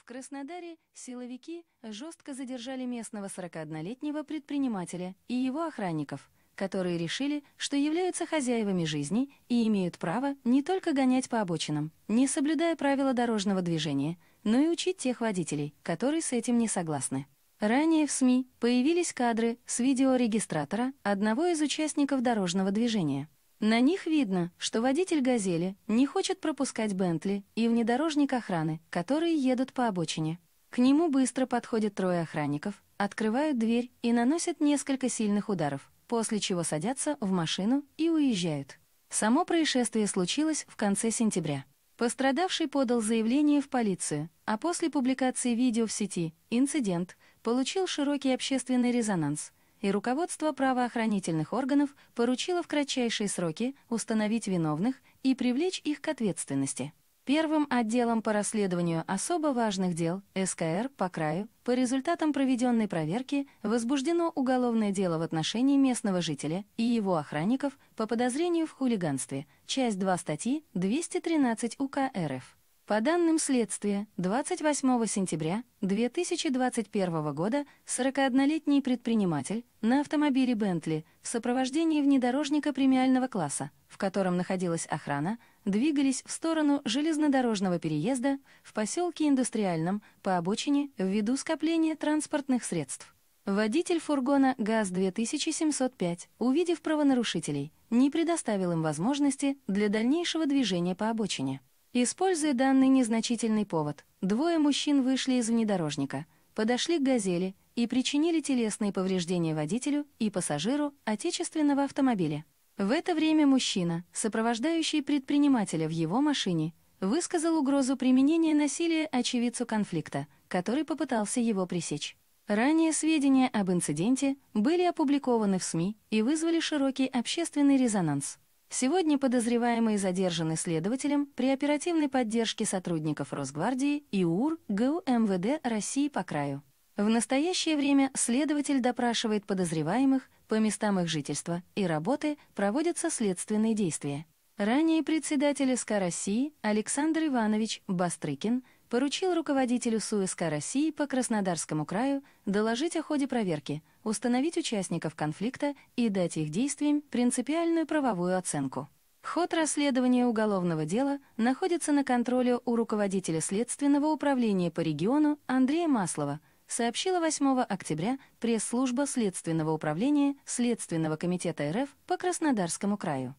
В Краснодаре силовики жестко задержали местного 41-летнего предпринимателя и его охранников, которые решили, что являются хозяевами жизни и имеют право не только гонять по обочинам, не соблюдая правила дорожного движения, но и учить тех водителей, которые с этим не согласны. Ранее в СМИ появились кадры с видеорегистратора одного из участников дорожного движения. На них видно, что водитель «Газели» не хочет пропускать «Бентли» и внедорожник охраны, которые едут по обочине. К нему быстро подходят трое охранников, открывают дверь и наносят несколько сильных ударов, после чего садятся в машину и уезжают. Само происшествие случилось в конце сентября. Пострадавший подал заявление в полицию, а после публикации видео в сети инцидент получил широкий общественный резонанс – и руководство правоохранительных органов поручило в кратчайшие сроки установить виновных и привлечь их к ответственности. Первым отделом по расследованию особо важных дел СКР по краю по результатам проведенной проверки возбуждено уголовное дело в отношении местного жителя и его охранников по подозрению в хулиганстве, часть 2 статьи 213 УК РФ. По данным следствия, 28 сентября 2021 года 41-летний предприниматель на автомобиле «Бентли» в сопровождении внедорожника премиального класса, в котором находилась охрана, двигались в сторону железнодорожного переезда в поселке Индустриальном по обочине ввиду скопления транспортных средств. Водитель фургона ГАЗ-2705, увидев правонарушителей, не предоставил им возможности для дальнейшего движения по обочине. Используя данный незначительный повод, двое мужчин вышли из внедорожника, подошли к «Газели» и причинили телесные повреждения водителю и пассажиру отечественного автомобиля. В это время мужчина, сопровождающий предпринимателя в его машине, высказал угрозу применения насилия очевидцу конфликта, который попытался его пресечь. Ранее сведения об инциденте были опубликованы в СМИ и вызвали широкий общественный резонанс. Сегодня подозреваемый задержаны следователем при оперативной поддержке сотрудников Росгвардии и УР ГУ МВД России по краю. В настоящее время следователь допрашивает подозреваемых по местам их жительства и работы проводятся следственные действия. Ранее председатель СК России Александр Иванович Бастрыкин поручил руководителю СУСК России по Краснодарскому краю доложить о ходе проверки, установить участников конфликта и дать их действиям принципиальную правовую оценку. Ход расследования уголовного дела находится на контроле у руководителя Следственного управления по региону Андрея Маслова, сообщила 8 октября пресс-служба Следственного управления Следственного комитета РФ по Краснодарскому краю.